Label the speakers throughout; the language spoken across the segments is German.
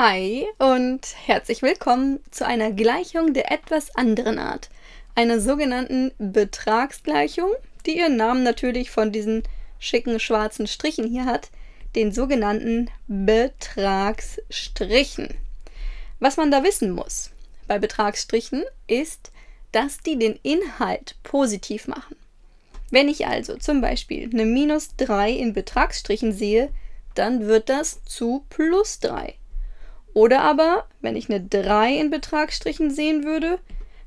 Speaker 1: Hi und herzlich willkommen zu einer Gleichung der etwas anderen Art, einer sogenannten Betragsgleichung, die ihren Namen natürlich von diesen schicken schwarzen Strichen hier hat, den sogenannten Betragsstrichen. Was man da wissen muss bei Betragsstrichen ist, dass die den Inhalt positiv machen. Wenn ich also zum Beispiel eine minus 3 in Betragsstrichen sehe, dann wird das zu plus 3. Oder aber, wenn ich eine 3 in Betragsstrichen sehen würde,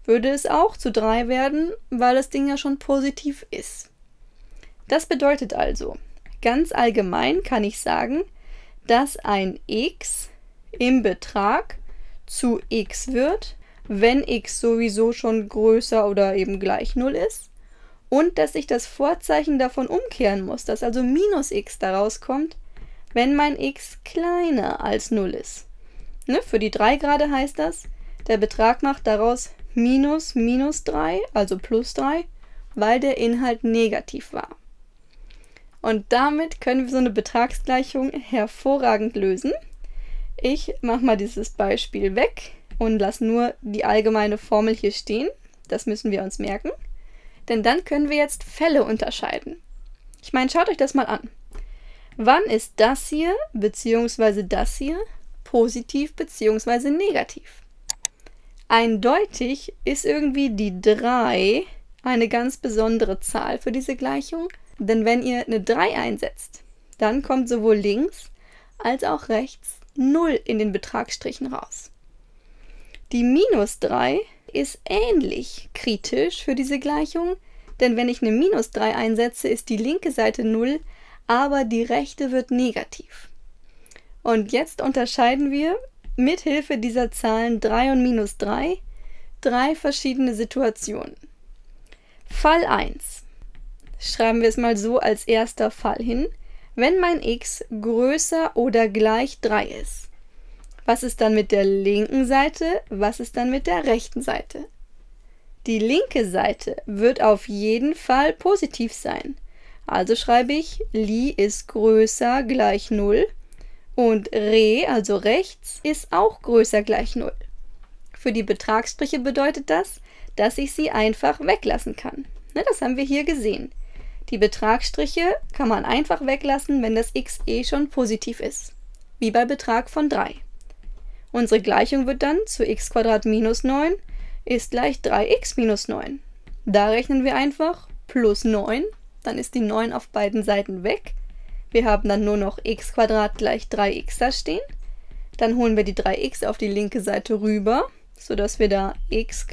Speaker 1: würde es auch zu 3 werden, weil das Ding ja schon positiv ist. Das bedeutet also, ganz allgemein kann ich sagen, dass ein x im Betrag zu x wird, wenn x sowieso schon größer oder eben gleich 0 ist und dass ich das Vorzeichen davon umkehren muss, dass also minus x daraus kommt, wenn mein x kleiner als 0 ist. Ne, für die 3 gerade heißt das, der Betrag macht daraus minus minus 3, also plus 3, weil der Inhalt negativ war. Und damit können wir so eine Betragsgleichung hervorragend lösen. Ich mache mal dieses Beispiel weg und lasse nur die allgemeine Formel hier stehen. Das müssen wir uns merken denn dann können wir jetzt Fälle unterscheiden. Ich meine, schaut euch das mal an. Wann ist das hier bzw. das hier positiv bzw. negativ? Eindeutig ist irgendwie die 3 eine ganz besondere Zahl für diese Gleichung, denn wenn ihr eine 3 einsetzt, dann kommt sowohl links als auch rechts 0 in den Betragsstrichen raus. Die minus 3 ist ähnlich kritisch für diese Gleichung, denn wenn ich eine minus 3 einsetze, ist die linke Seite 0, aber die rechte wird negativ. Und jetzt unterscheiden wir mit Hilfe dieser Zahlen 3 und minus 3 drei verschiedene Situationen. Fall 1. Schreiben wir es mal so als erster Fall hin. Wenn mein x größer oder gleich 3 ist. Was ist dann mit der linken Seite? Was ist dann mit der rechten Seite? Die linke Seite wird auf jeden Fall positiv sein. Also schreibe ich, Li ist größer gleich 0 und Re, also rechts, ist auch größer gleich 0. Für die Betragsstriche bedeutet das, dass ich sie einfach weglassen kann. Ne, das haben wir hier gesehen. Die Betragsstriche kann man einfach weglassen, wenn das x eh schon positiv ist. Wie bei Betrag von 3. Unsere Gleichung wird dann zu x minus 9 ist gleich 3x minus 9. Da rechnen wir einfach plus 9, dann ist die 9 auf beiden Seiten weg. Wir haben dann nur noch x gleich 3x da stehen. Dann holen wir die 3x auf die linke Seite rüber, sodass wir da x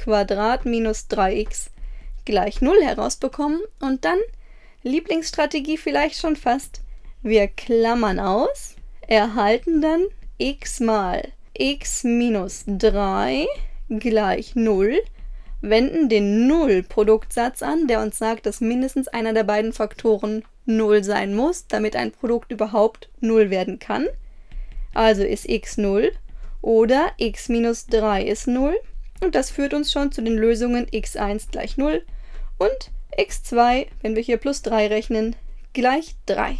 Speaker 1: minus 3x gleich 0 herausbekommen. Und dann, Lieblingsstrategie vielleicht schon fast, wir klammern aus, erhalten dann x mal x minus 3 gleich 0, wenden den Null-Produktsatz an, der uns sagt, dass mindestens einer der beiden Faktoren 0 sein muss, damit ein Produkt überhaupt 0 werden kann. Also ist x 0 oder x minus 3 ist 0 und das führt uns schon zu den Lösungen x1 gleich 0 und x2, wenn wir hier plus 3 rechnen, gleich 3.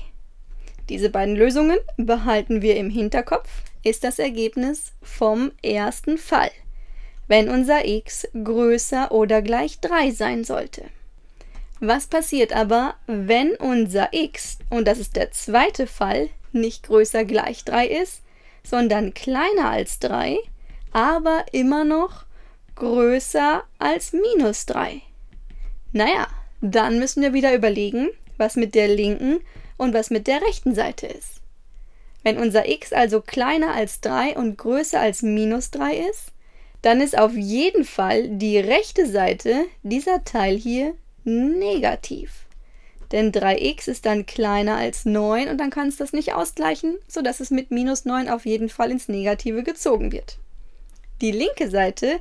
Speaker 1: Diese beiden Lösungen behalten wir im Hinterkopf, ist das Ergebnis vom ersten Fall, wenn unser x größer oder gleich 3 sein sollte. Was passiert aber, wenn unser x, und das ist der zweite Fall, nicht größer gleich 3 ist, sondern kleiner als 3, aber immer noch größer als minus 3? Naja, dann müssen wir wieder überlegen, was mit der linken und was mit der rechten Seite ist. Wenn unser x also kleiner als 3 und größer als minus 3 ist, dann ist auf jeden Fall die rechte Seite, dieser Teil hier, negativ. Denn 3x ist dann kleiner als 9 und dann kann es das nicht ausgleichen, sodass es mit minus 9 auf jeden Fall ins Negative gezogen wird. Die linke Seite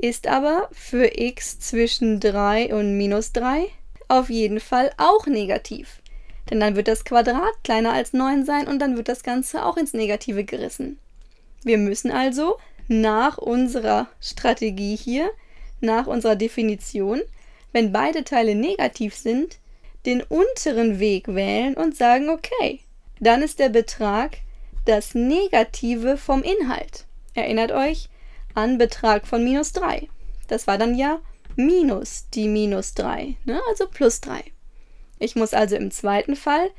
Speaker 1: ist aber für x zwischen 3 und minus 3 auf jeden Fall auch negativ. Denn dann wird das Quadrat kleiner als 9 sein und dann wird das Ganze auch ins Negative gerissen. Wir müssen also nach unserer Strategie hier, nach unserer Definition, wenn beide Teile negativ sind, den unteren Weg wählen und sagen, okay, dann ist der Betrag, das Negative vom Inhalt. Erinnert euch an Betrag von minus 3. Das war dann ja minus die minus 3, ne? also plus 3. Ich muss also im zweiten Fall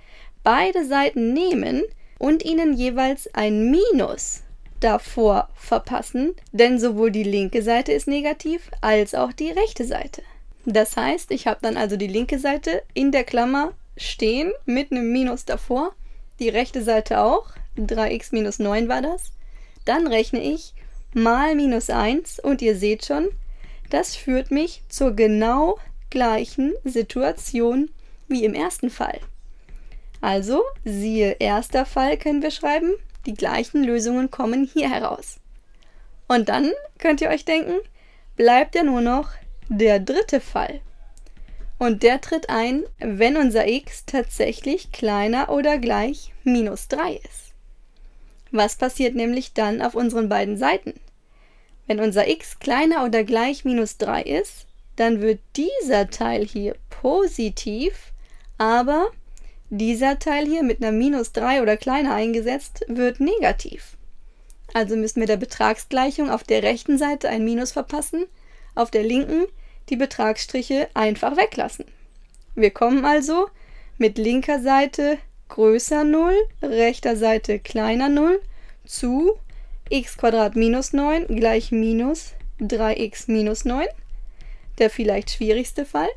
Speaker 1: beide Seiten nehmen und ihnen jeweils ein Minus davor verpassen, denn sowohl die linke Seite ist negativ als auch die rechte Seite. Das heißt, ich habe dann also die linke Seite in der Klammer stehen mit einem Minus davor, die rechte Seite auch, 3x minus 9 war das. Dann rechne ich mal minus 1 und ihr seht schon, das führt mich zur genau gleichen Situation wie im ersten Fall. Also, siehe erster Fall können wir schreiben, die gleichen Lösungen kommen hier heraus. Und dann könnt ihr euch denken, bleibt ja nur noch der dritte Fall. Und der tritt ein, wenn unser x tatsächlich kleiner oder gleich minus 3 ist. Was passiert nämlich dann auf unseren beiden Seiten? Wenn unser x kleiner oder gleich minus 3 ist, dann wird dieser Teil hier positiv, aber dieser Teil hier mit einer minus 3 oder kleiner eingesetzt wird negativ. Also müssen wir der Betragsgleichung auf der rechten Seite ein Minus verpassen, auf der linken die Betragsstriche einfach weglassen. Wir kommen also mit linker Seite größer 0, rechter Seite kleiner 0 zu x minus 9 gleich minus 3x minus 9. Der vielleicht schwierigste Fall.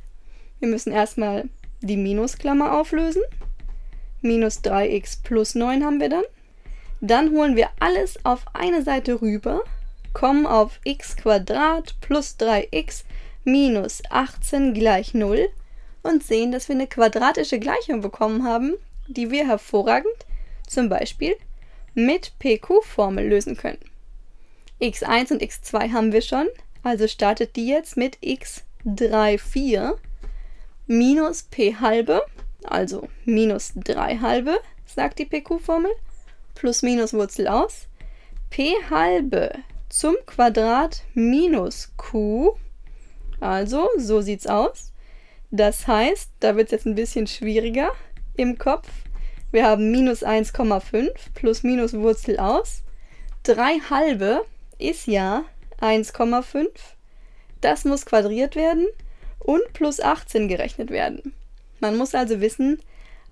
Speaker 1: Wir müssen erstmal die Minusklammer auflösen. Minus 3x plus 9 haben wir dann. Dann holen wir alles auf eine Seite rüber, kommen auf x plus 3x minus 18 gleich 0 und sehen, dass wir eine quadratische Gleichung bekommen haben, die wir hervorragend zum Beispiel mit PQ-Formel lösen können. x1 und x2 haben wir schon, also startet die jetzt mit x3, 4 minus p halbe, also minus 3 halbe, sagt die PQ-Formel, plus minus Wurzel aus, p halbe zum Quadrat minus q, also so sieht's aus. Das heißt, da wird es jetzt ein bisschen schwieriger im Kopf. Wir haben minus 1,5 plus minus Wurzel aus. 3 halbe ist ja 1,5. Das muss quadriert werden und plus 18 gerechnet werden. Man muss also wissen,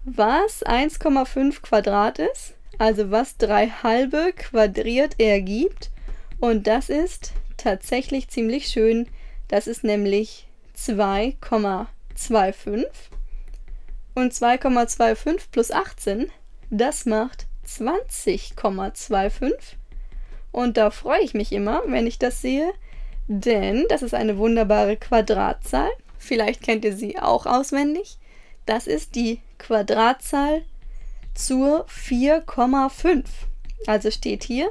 Speaker 1: was 1,5 Quadrat ist, also was 3 halbe quadriert ergibt. Und das ist tatsächlich ziemlich schön. Das ist nämlich 2,25. Und 2,25 plus 18, das macht 20,25. Und da freue ich mich immer, wenn ich das sehe, denn das ist eine wunderbare Quadratzahl. Vielleicht kennt ihr sie auch auswendig. Das ist die Quadratzahl zur 4,5. Also steht hier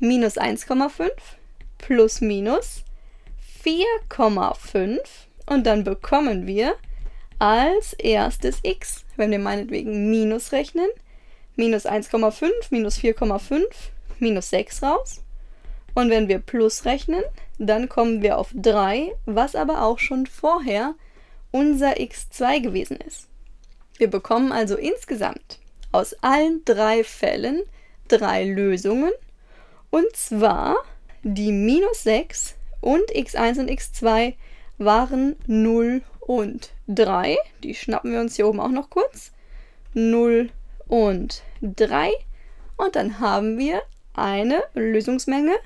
Speaker 1: minus 1,5 plus minus 4,5 und dann bekommen wir als erstes x, wenn wir meinetwegen minus rechnen, minus 1,5 minus 4,5 minus 6 raus. Und wenn wir plus rechnen, dann kommen wir auf 3, was aber auch schon vorher unser x2 gewesen ist. Wir bekommen also insgesamt aus allen drei Fällen drei Lösungen und zwar die minus 6 und x1 und x2 waren 0 und 3. Die schnappen wir uns hier oben auch noch kurz. 0 und 3. Und dann haben wir eine Lösungsmenge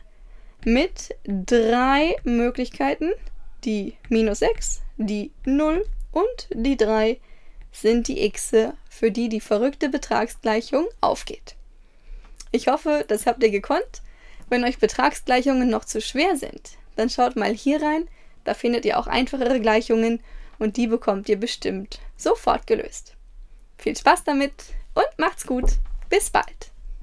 Speaker 1: mit drei Möglichkeiten. Die minus 6, die 0 und die 3 sind die Xe, für die die verrückte Betragsgleichung aufgeht. Ich hoffe, das habt ihr gekonnt. Wenn euch Betragsgleichungen noch zu schwer sind, dann schaut mal hier rein. Da findet ihr auch einfachere Gleichungen und die bekommt ihr bestimmt sofort gelöst. Viel Spaß damit und macht's gut. Bis bald.